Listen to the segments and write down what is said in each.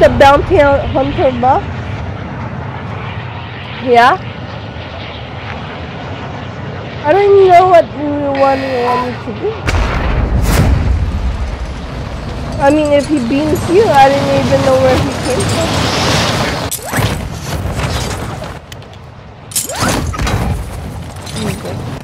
the bounty hunter buff. Yeah? I don't know what you want, you want me to do. I mean, if he beans you, I didn't even know where he came from. Okay.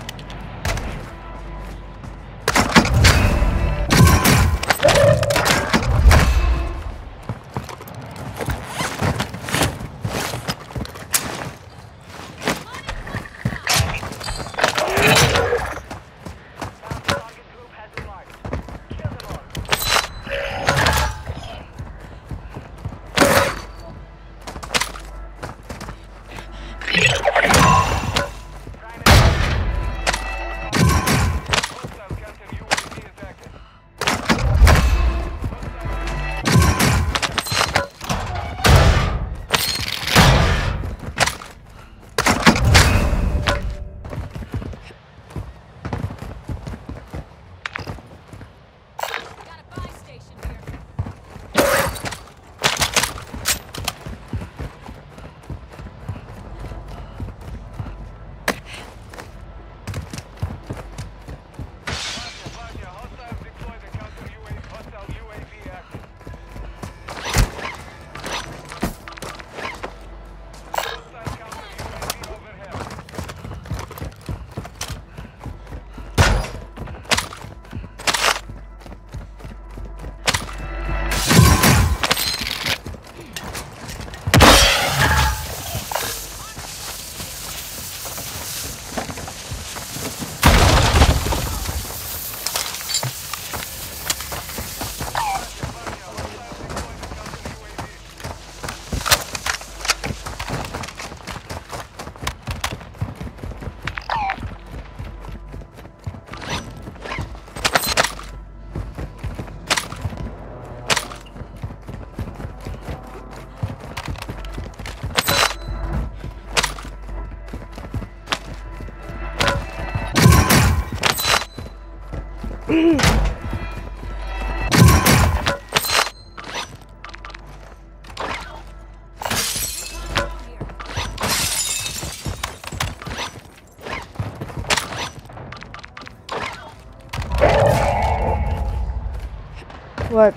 What?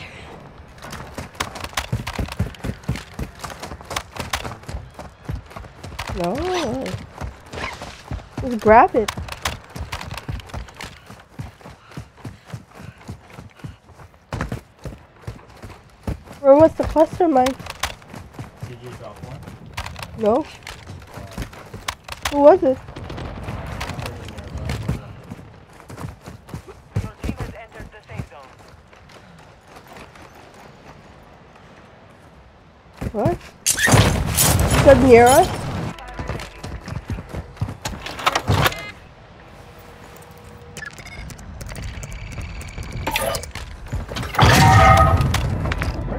No. Just grab it. Where was the cluster mine? Did you drop one? No. Who was it? Us?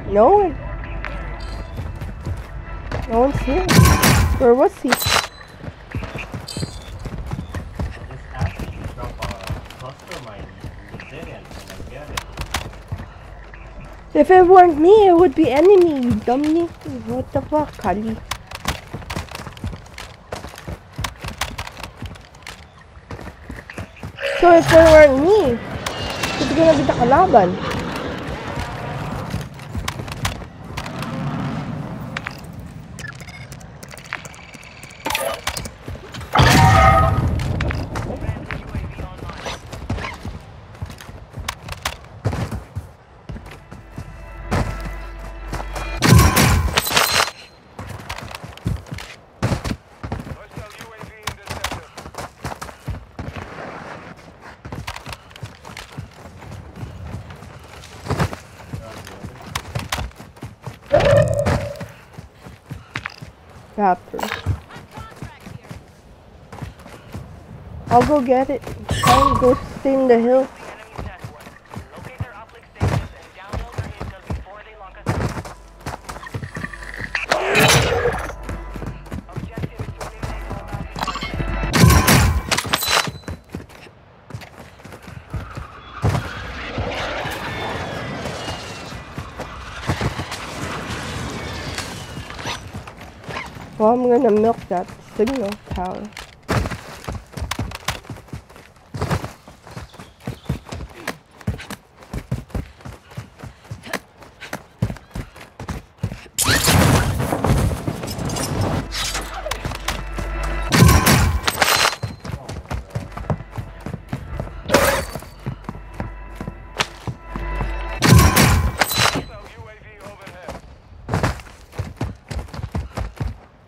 No one. No one's here. Where was he? If it weren't me, it would be enemy, you dummy. What the fuck, Kali? So if it weren't me, it's gonna be the kalaban. Here. I'll go get it. I'll go stay in the hill. Well, I'm gonna milk that signal tower.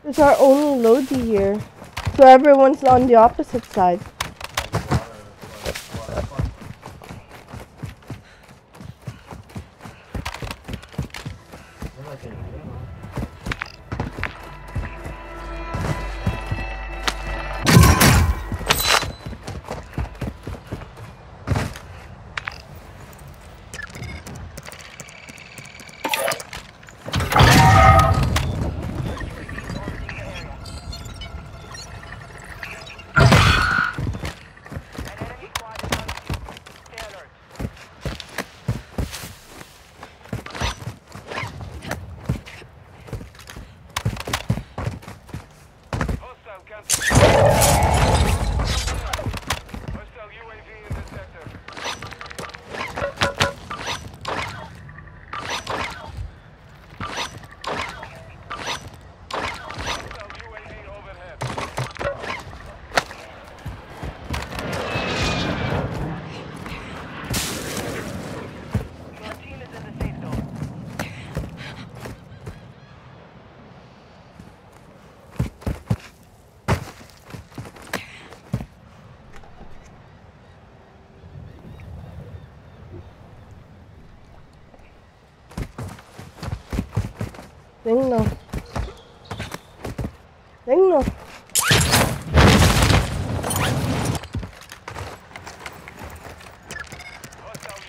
It's our only Lodi here. So everyone's on the opposite side.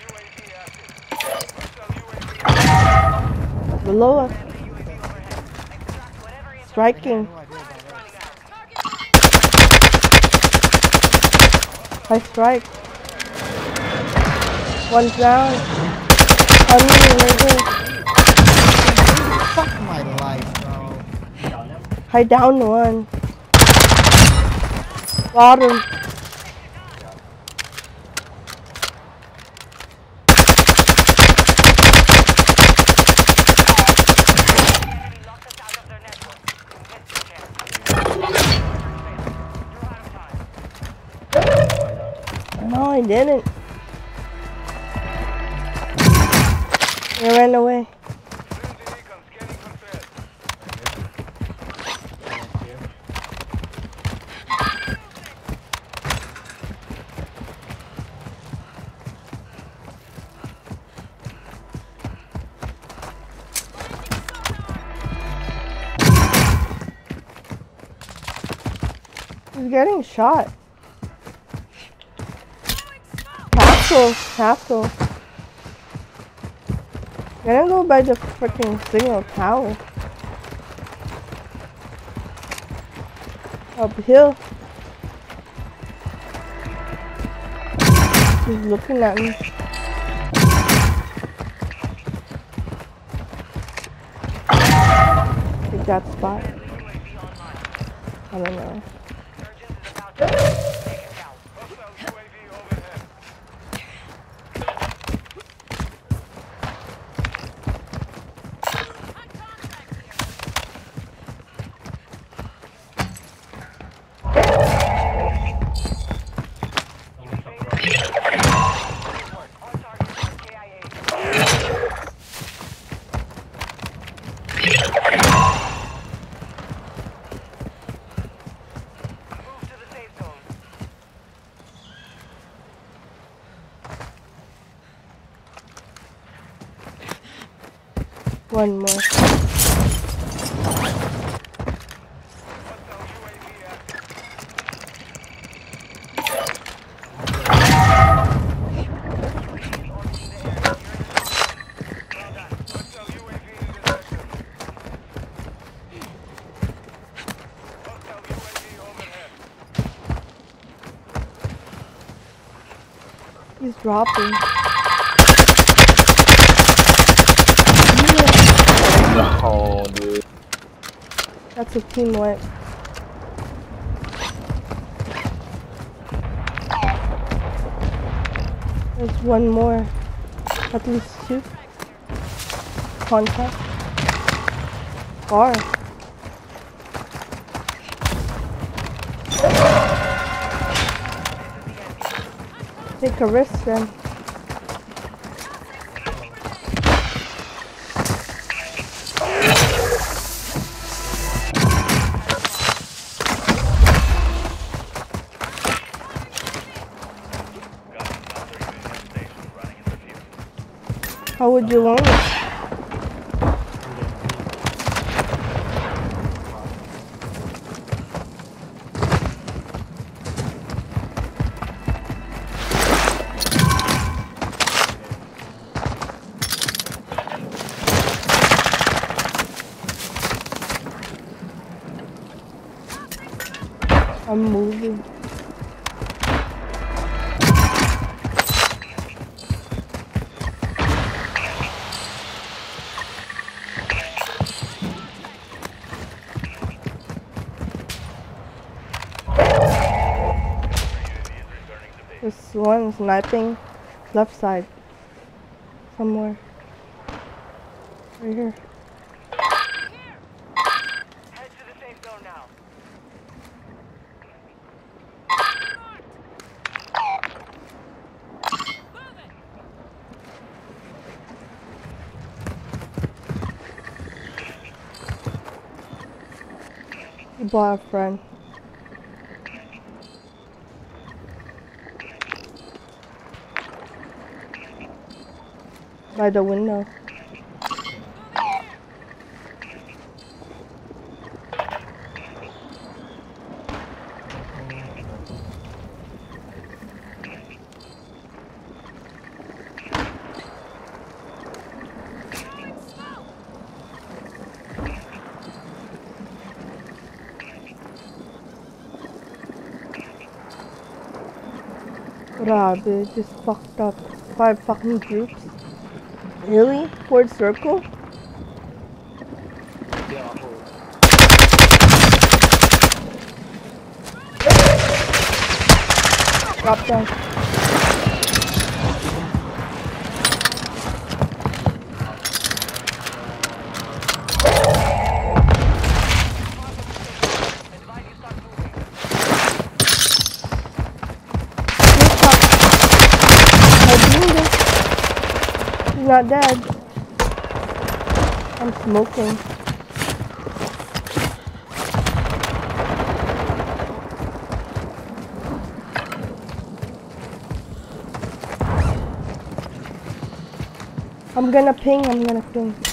UAV active. Hostile UAV Below us. Striking. I strike. One down. On me, nigga. You're one. of time. No, I didn't. I ran away. Getting shot. Castle, castle. Gonna go by the freaking signal tower. Uphill. He's looking at me. Take that spot. I don't know. UAV overhead. He's dropping. No, dude. That's a team wipe. There's one more. At least two. Contact. Bar. Take a risk then. Would you want? I'm moving. One sniping left side. Somewhere. Right here. Head to the safe zone now. He bought a friend. By the window. Grabe, just fucked up. Five fucking groups. Really? Fourth circle? Drop down. Not dead. I'm smoking. I'm gonna ping, I'm gonna ping.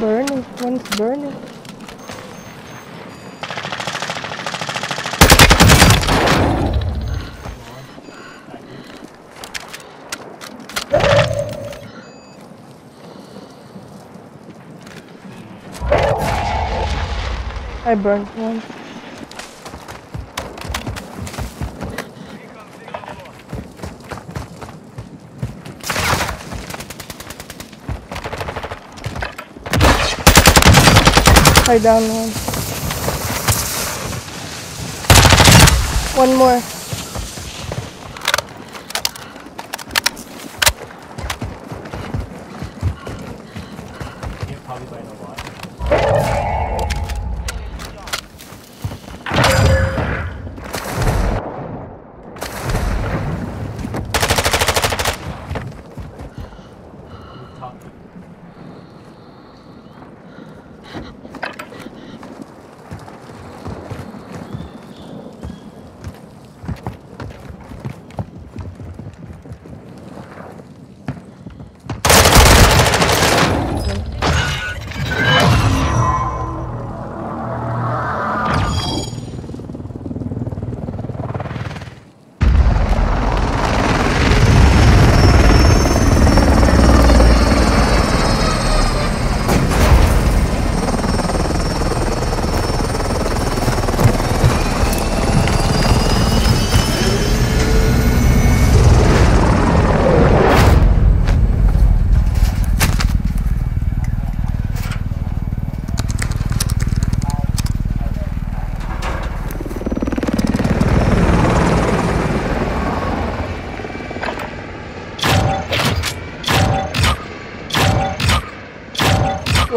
Burning, one's burning. I burned one. I down one. One more.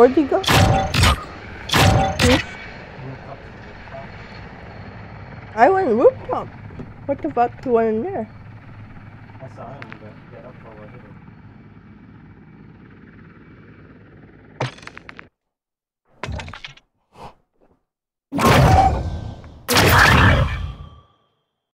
Where'd he go? I went rooftop. What the fuck? He went in there.